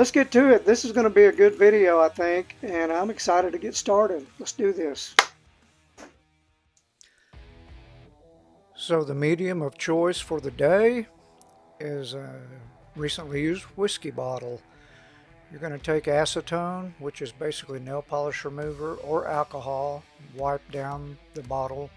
let's get to it. This is going to be a good video, I think, and I'm excited to get started. Let's do this. So the medium of choice for the day is a recently used whiskey bottle. You're going to take acetone, which is basically nail polish remover, or alcohol, wipe down the bottle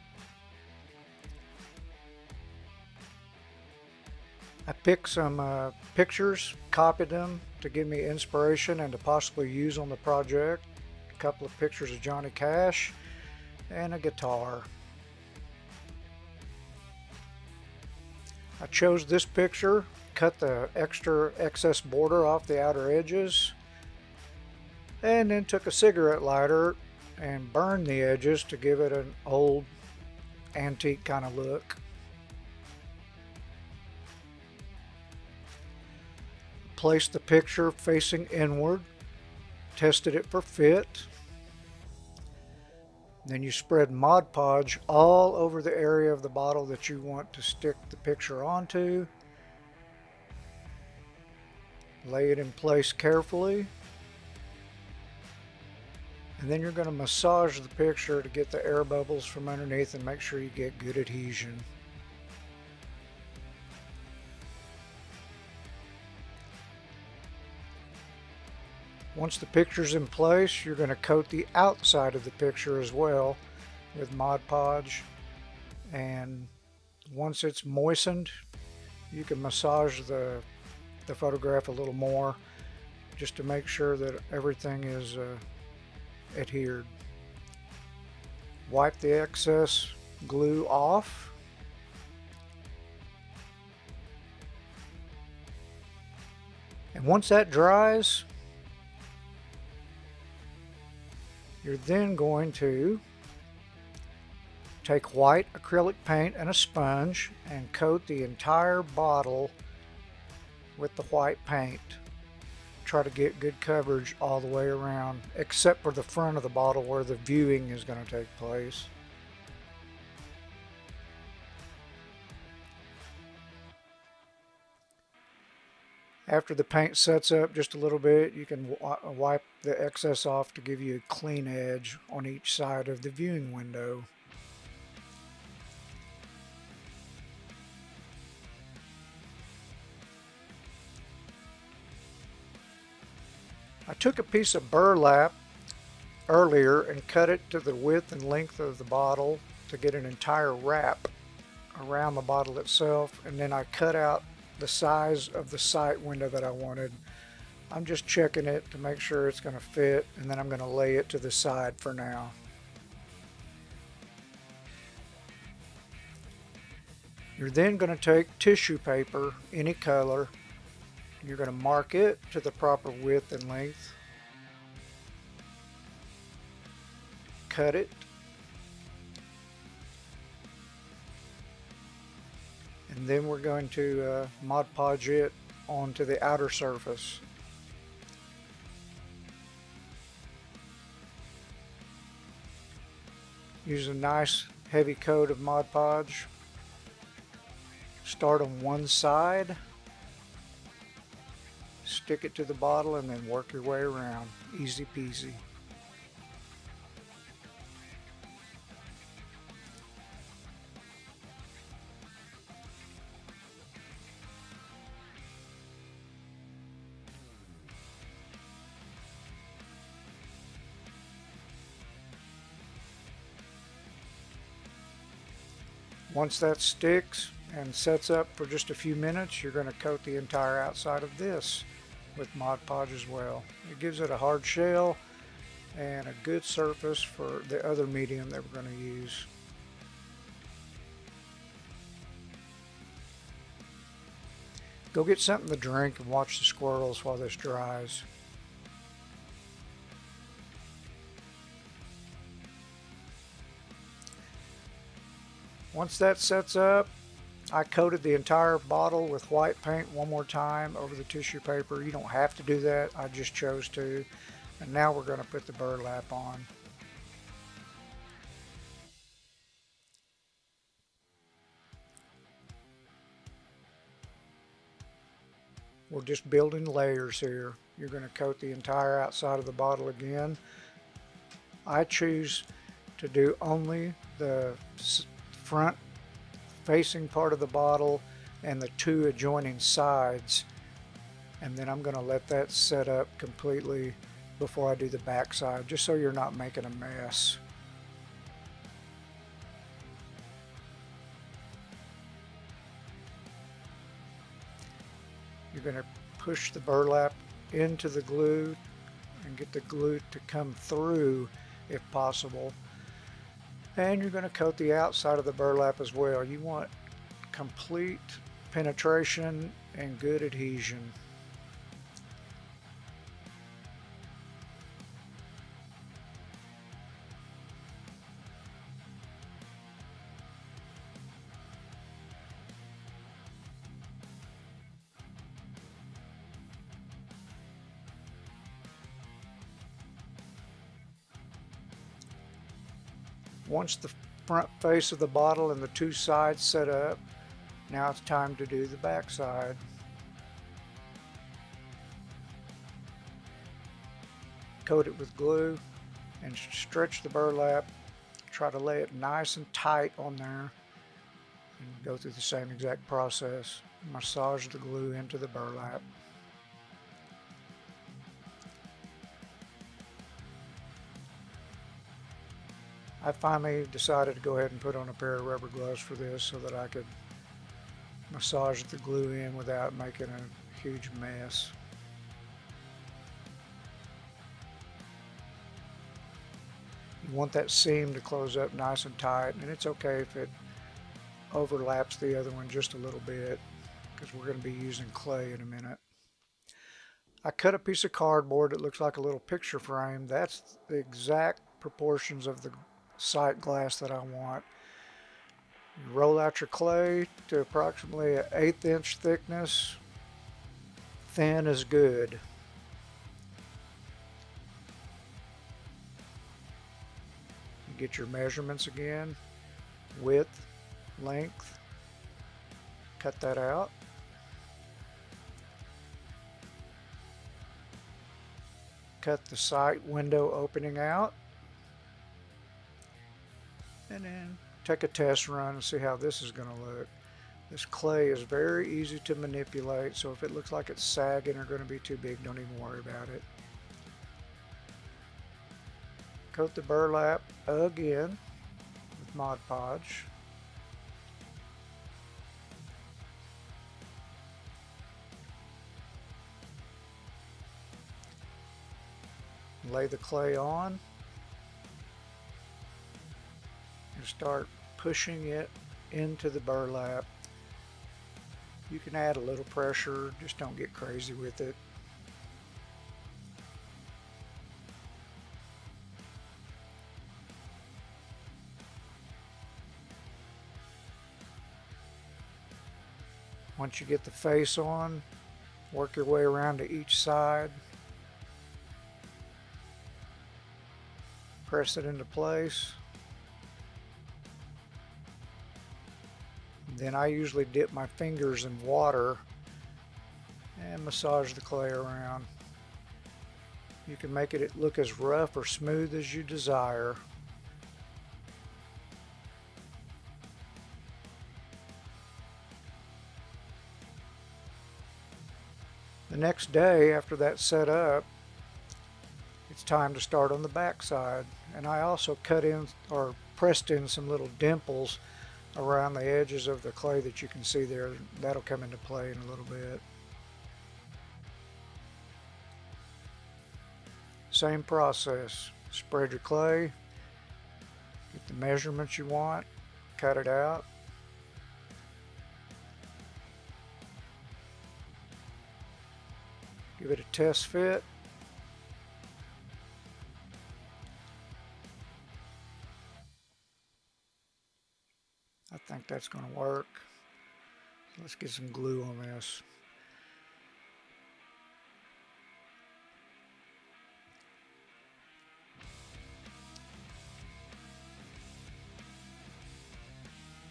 I picked some uh, pictures, copied them to give me inspiration and to possibly use on the project. A couple of pictures of Johnny Cash and a guitar. I chose this picture, cut the extra excess border off the outer edges, and then took a cigarette lighter and burned the edges to give it an old antique kind of look. Placed the picture facing inward, tested it for fit. Then you spread Mod Podge all over the area of the bottle that you want to stick the picture onto. Lay it in place carefully. And then you're going to massage the picture to get the air bubbles from underneath and make sure you get good adhesion. Once the picture's in place, you're going to coat the outside of the picture as well with Mod Podge. And once it's moistened, you can massage the, the photograph a little more just to make sure that everything is uh, adhered. Wipe the excess glue off. And once that dries, You're then going to take white acrylic paint and a sponge and coat the entire bottle with the white paint. Try to get good coverage all the way around except for the front of the bottle where the viewing is going to take place. After the paint sets up just a little bit, you can uh, wipe the excess off to give you a clean edge on each side of the viewing window. I took a piece of burlap earlier and cut it to the width and length of the bottle to get an entire wrap around the bottle itself and then I cut out the size of the sight window that I wanted. I'm just checking it to make sure it's going to fit and then I'm going to lay it to the side for now. You're then going to take tissue paper, any color, you're going to mark it to the proper width and length. Cut it and then we're going to uh, Mod Podge it onto the outer surface. Use a nice heavy coat of Mod Podge. Start on one side, stick it to the bottle and then work your way around. Easy peasy. Once that sticks and sets up for just a few minutes, you're going to coat the entire outside of this with Mod Podge as well. It gives it a hard shell and a good surface for the other medium that we're going to use. Go get something to drink and watch the squirrels while this dries. Once that sets up, I coated the entire bottle with white paint one more time over the tissue paper. You don't have to do that. I just chose to. And now we're going to put the burlap on. we're just building layers here. You're going to coat the entire outside of the bottle again. I choose to do only the front facing part of the bottle and the two adjoining sides and then I'm going to let that set up completely before I do the back side just so you're not making a mess. You're going to push the burlap into the glue and get the glue to come through if possible. And you're going to coat the outside of the burlap as well. You want complete penetration and good adhesion. Once the front face of the bottle and the two sides set up, now it's time to do the back side. Coat it with glue and stretch the burlap. Try to lay it nice and tight on there and go through the same exact process. Massage the glue into the burlap. I finally decided to go ahead and put on a pair of rubber gloves for this so that I could massage the glue in without making a huge mess. You want that seam to close up nice and tight and it's okay if it overlaps the other one just a little bit because we're going to be using clay in a minute. I cut a piece of cardboard that looks like a little picture frame. That's the exact proportions of the sight glass that I want. Roll out your clay to approximately an eighth inch thickness. Thin is good. You get your measurements again. Width, length. Cut that out. Cut the sight window opening out and then take a test run and see how this is going to look. This clay is very easy to manipulate, so if it looks like it's sagging or going to be too big, don't even worry about it. Coat the burlap again with Mod Podge. Lay the clay on and start pushing it into the burlap. You can add a little pressure, just don't get crazy with it. Once you get the face on, work your way around to each side. Press it into place. Then I usually dip my fingers in water and massage the clay around. You can make it look as rough or smooth as you desire. The next day after that's set up, it's time to start on the backside. And I also cut in or pressed in some little dimples around the edges of the clay that you can see there. That'll come into play in a little bit. Same process. Spread your clay, get the measurements you want, cut it out. Give it a test fit. Think that's going to work. Let's get some glue on this.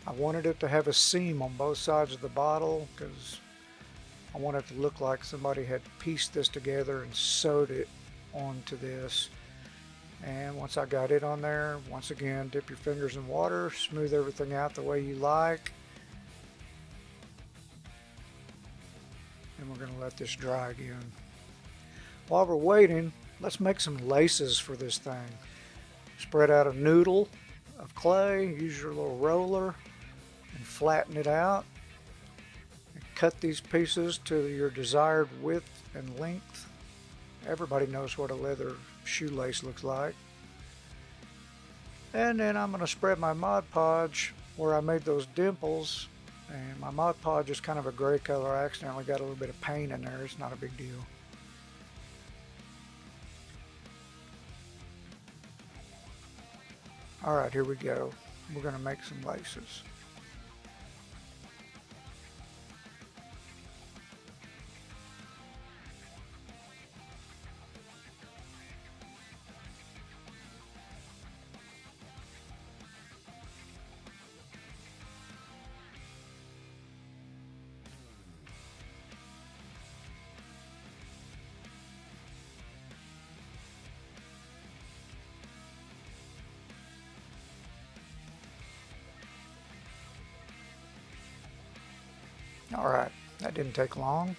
I wanted it to have a seam on both sides of the bottle because I want it to look like somebody had pieced this together and sewed it onto this. And once I got it on there, once again, dip your fingers in water, smooth everything out the way you like. And we're going to let this dry again. While we're waiting, let's make some laces for this thing. Spread out a noodle of clay, use your little roller, and flatten it out. And cut these pieces to your desired width and length. Everybody knows what a leather shoelace looks like. And then I'm going to spread my Mod Podge where I made those dimples. And my Mod Podge is kind of a gray color. I accidentally got a little bit of paint in there. It's not a big deal. Alright, here we go. We're going to make some laces. Alright, that didn't take long.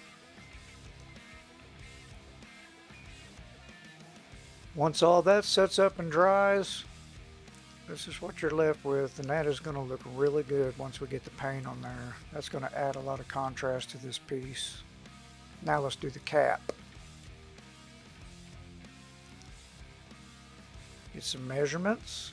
Once all that sets up and dries, this is what you're left with and that is going to look really good once we get the paint on there. That's going to add a lot of contrast to this piece. Now let's do the cap. Get some measurements.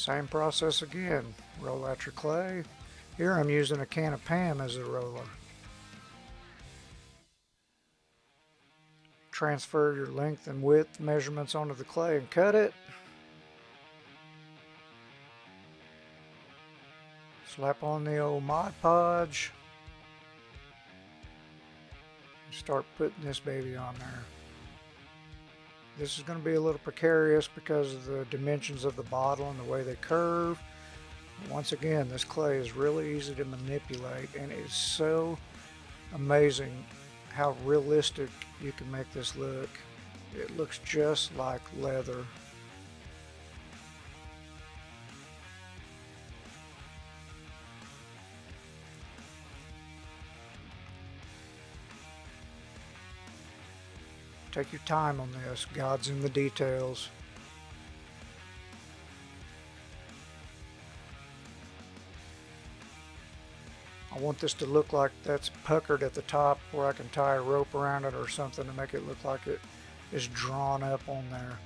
Same process again. Roll out your clay. Here I'm using a can of Pam as a roller. Transfer your length and width measurements onto the clay and cut it. Slap on the old Mod Podge. Start putting this baby on there. This is going to be a little precarious because of the dimensions of the bottle and the way they curve. Once again, this clay is really easy to manipulate and it's so amazing how realistic you can make this look. It looks just like leather. Take your time on this. God's in the details. I want this to look like that's puckered at the top where I can tie a rope around it or something to make it look like it is drawn up on there.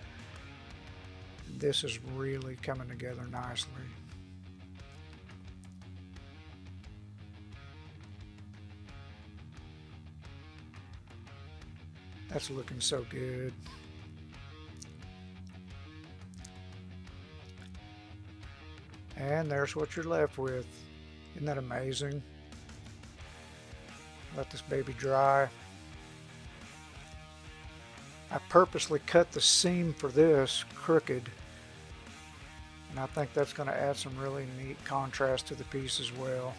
This is really coming together nicely. That's looking so good. And there's what you're left with. Isn't that amazing? Let this baby dry. I purposely cut the seam for this crooked. And I think that's going to add some really neat contrast to the piece as well.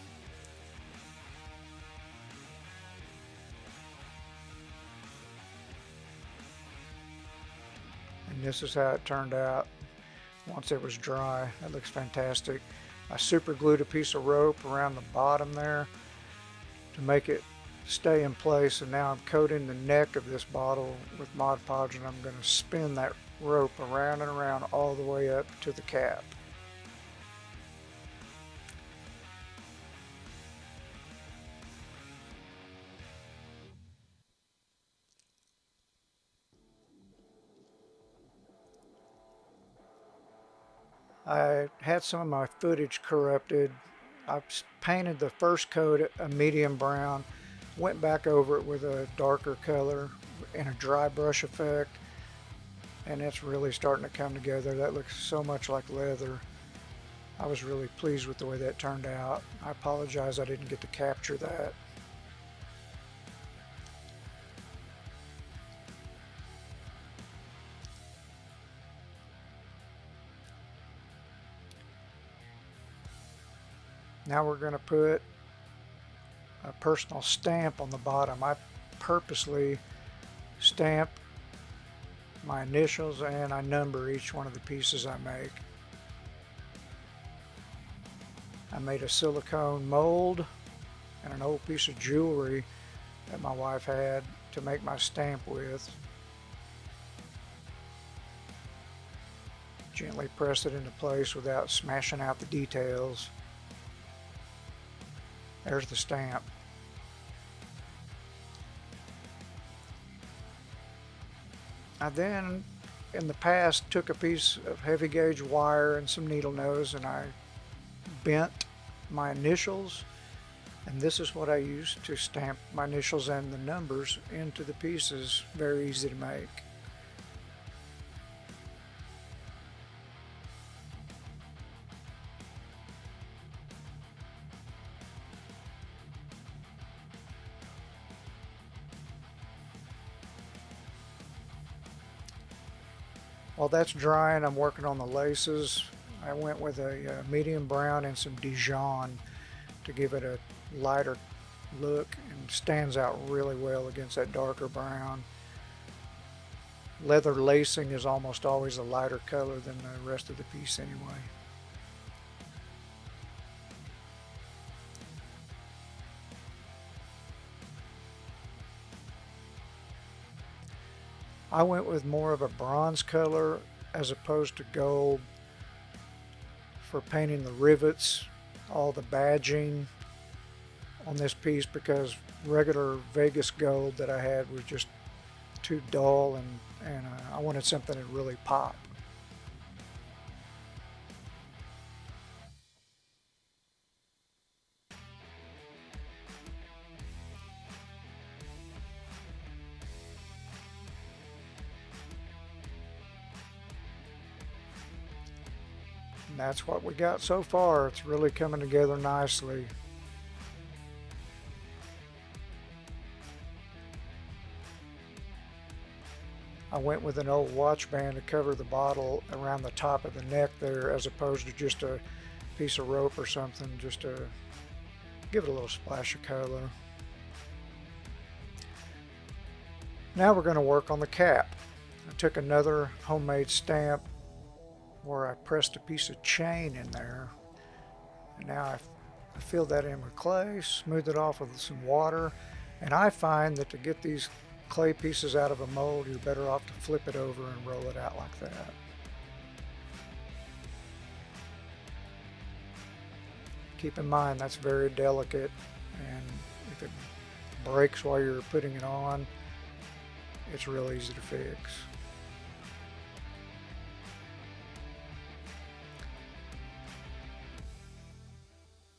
This is how it turned out once it was dry. That looks fantastic. I super glued a piece of rope around the bottom there to make it stay in place and now I'm coating the neck of this bottle with Mod Podge and I'm going to spin that rope around and around all the way up to the cap. I had some of my footage corrupted. I painted the first coat a medium brown, went back over it with a darker color and a dry brush effect, and it's really starting to come together. That looks so much like leather. I was really pleased with the way that turned out. I apologize I didn't get to capture that. Now we're going to put a personal stamp on the bottom. I purposely stamp my initials and I number each one of the pieces I make. I made a silicone mold and an old piece of jewelry that my wife had to make my stamp with. Gently press it into place without smashing out the details. There's the stamp. I then, in the past, took a piece of heavy gauge wire and some needle nose and I bent my initials and this is what I used to stamp my initials and the numbers into the pieces. Very easy to make. While that's drying, I'm working on the laces. I went with a, uh, medium brown and some Dijon to give it a lighter look and stands out really well against that darker brown. Leather lacing is almost always a lighter color than the rest of the piece anyway. I went with more of a bronze color as opposed to gold for painting the rivets, all the badging on this piece because regular Vegas gold that I had was just too dull and, and uh, I wanted something that really pop. That's what we got so far. It's really coming together nicely. I went with an old watch band to cover the bottle around the top of the neck there as opposed to just a piece of rope or something just to give it a little splash of color. Now we're going to work on the cap. I took another homemade stamp where I pressed a piece of chain in there. And now I, I filled that in with clay, smoothed it off with some water, and I find that to get these clay pieces out of a mold, you're better off to flip it over and roll it out like that. Keep in mind that's very delicate and if it breaks while you're putting it on, it's real easy to fix.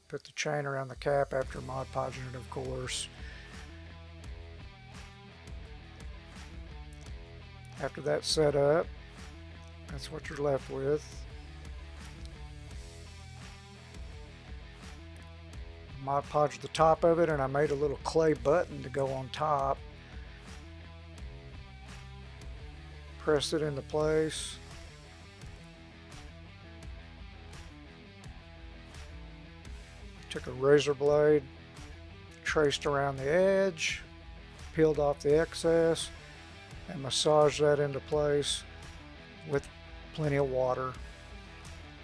Put the chain around the cap after Mod Podging it, of course. After that's set up, that's what you're left with. Mod Podged the top of it and I made a little clay button to go on top. Press it into place. Took a razor blade, traced around the edge, peeled off the excess, and massaged that into place with plenty of water.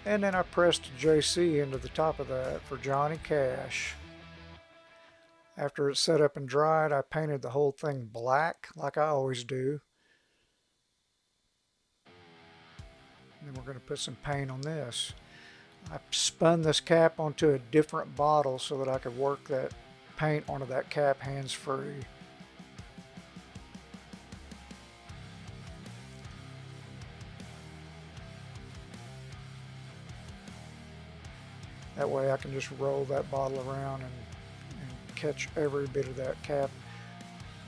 And then I pressed JC into the top of that for Johnny Cash. After it's set up and dried, I painted the whole thing black, like I always do. And then we're going to put some paint on this. I spun this cap onto a different bottle so that I could work that paint onto that cap hands-free. That way I can just roll that bottle around and, and catch every bit of that cap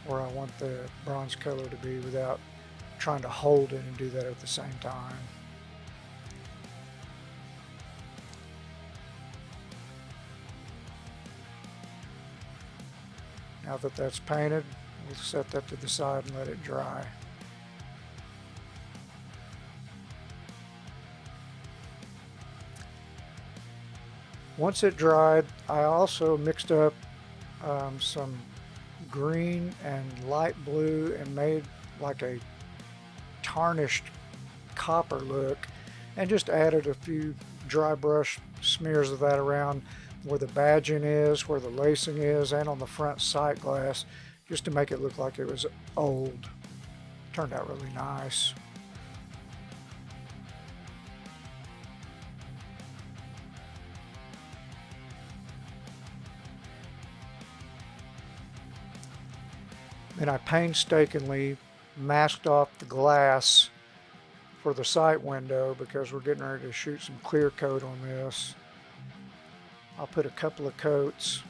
where I want the bronze color to be without trying to hold it and do that at the same time. Now that that's painted, we'll set that to the side and let it dry. Once it dried, I also mixed up um, some green and light blue and made like a tarnished copper look and just added a few dry brush smears of that around where the badging is, where the lacing is, and on the front sight glass just to make it look like it was old. Turned out really nice. Then I painstakingly masked off the glass for the sight window because we're getting ready to shoot some clear coat on this. I'll put a couple of coats.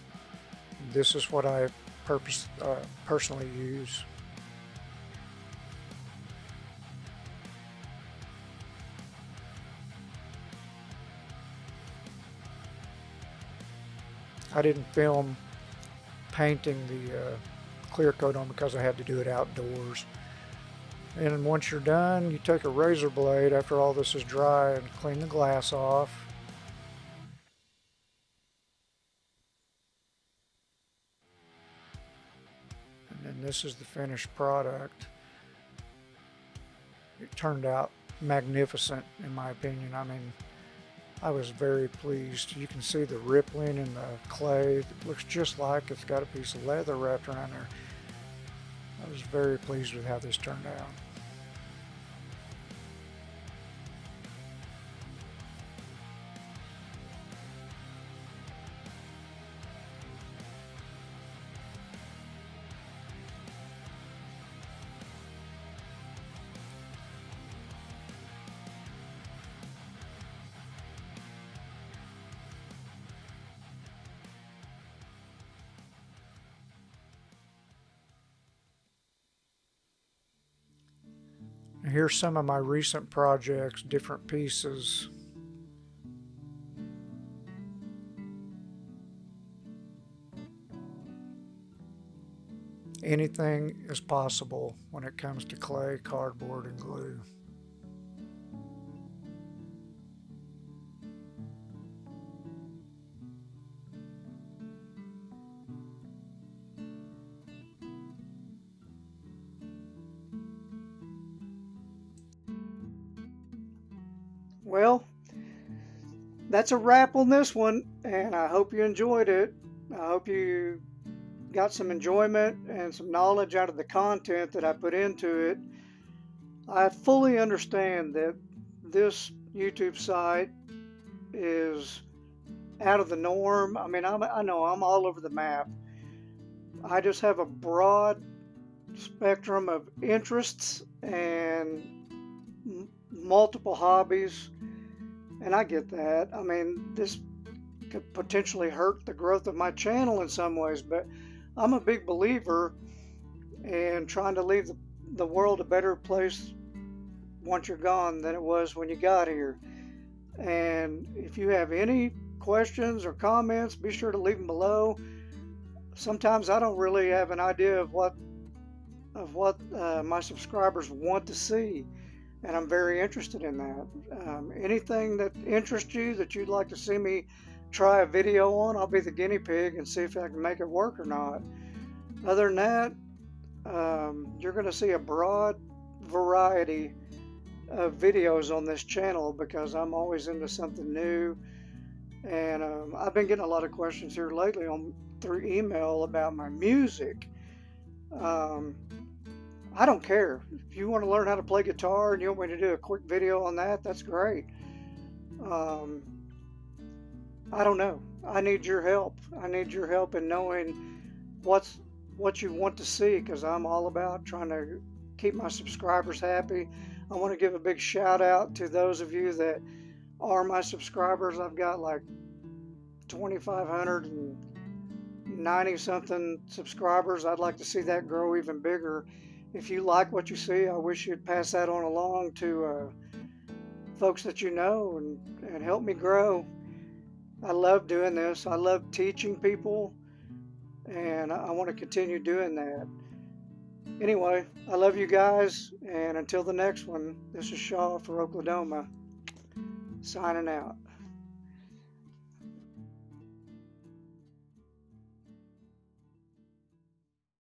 This is what I purpose, uh, personally use. I didn't film painting the uh, clear coat on because I had to do it outdoors. And once you're done, you take a razor blade after all this is dry and clean the glass off. This is the finished product. It turned out magnificent in my opinion. I mean, I was very pleased. You can see the rippling in the clay. It looks just like it's got a piece of leather wrapped around there. I was very pleased with how this turned out. Here's some of my recent projects, different pieces. Anything is possible when it comes to clay, cardboard, and glue. That's a wrap on this one, and I hope you enjoyed it. I hope you got some enjoyment and some knowledge out of the content that I put into it. I fully understand that this YouTube site is out of the norm. I mean, I'm, I know I'm all over the map. I just have a broad spectrum of interests and multiple hobbies, and I get that. I mean, this could potentially hurt the growth of my channel in some ways, but I'm a big believer in trying to leave the, the world a better place once you're gone than it was when you got here. And if you have any questions or comments, be sure to leave them below. Sometimes I don't really have an idea of what of what uh, my subscribers want to see and I'm very interested in that. Um, anything that interests you that you'd like to see me try a video on, I'll be the guinea pig and see if I can make it work or not. Other than that, um, you're going to see a broad variety of videos on this channel because I'm always into something new. And um, I've been getting a lot of questions here lately on through email about my music. Um, I don't care. If you want to learn how to play guitar and you want me to do a quick video on that, that's great. Um, I don't know. I need your help. I need your help in knowing what's what you want to see because I'm all about trying to keep my subscribers happy. I want to give a big shout out to those of you that are my subscribers. I've got like 2,590 something subscribers. I'd like to see that grow even bigger if you like what you see, I wish you'd pass that on along to uh, folks that you know and, and help me grow. I love doing this. I love teaching people, and I, I want to continue doing that. Anyway, I love you guys, and until the next one, this is Shaw for okladoma, signing out.